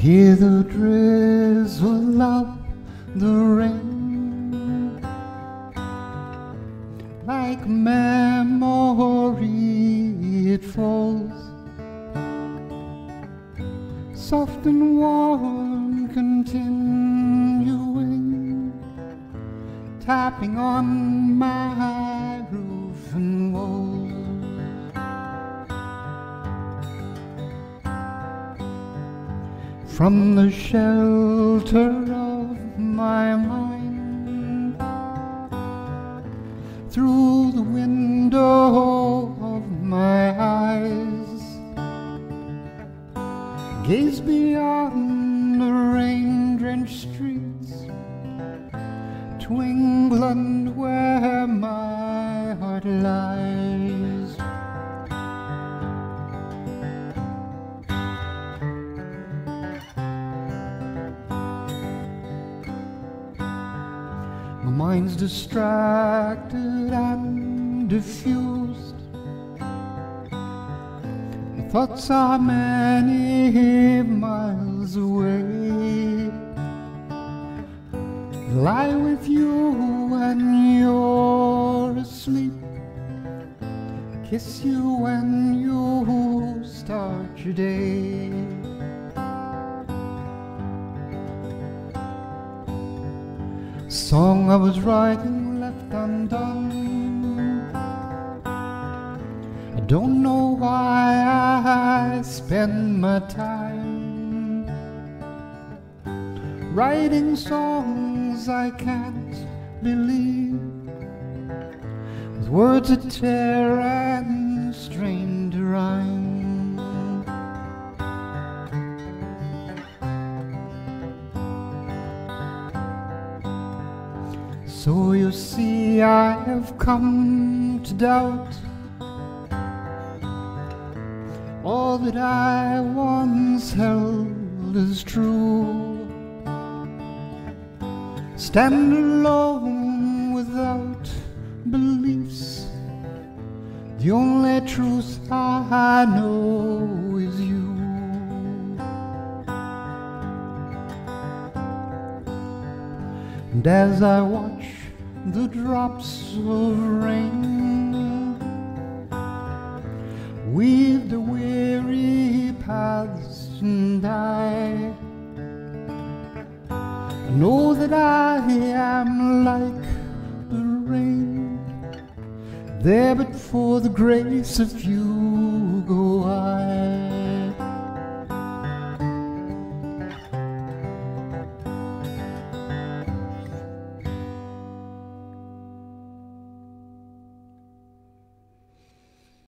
Hear the drizzle of the rain. Like memory it falls. Soft and warm continuing tapping on my roof and walls from the shelter of my mind. Through the window of my eyes gaze beyond the rain-drenched streets to England where my heart lies My mind's distracted and diffused. My thoughts are many miles away. Lie with you when you're asleep. Kiss you when you start your day. Song I was writing left undone. I don't know why I spend my time writing songs I can't believe with words that tear and So you see, I have come to doubt all that I once held as true. Stand alone without beliefs. The only truth I know is you. And as I watch the drops of rain weave the weary paths and I know that I am like the rain. There but for the grace of you go I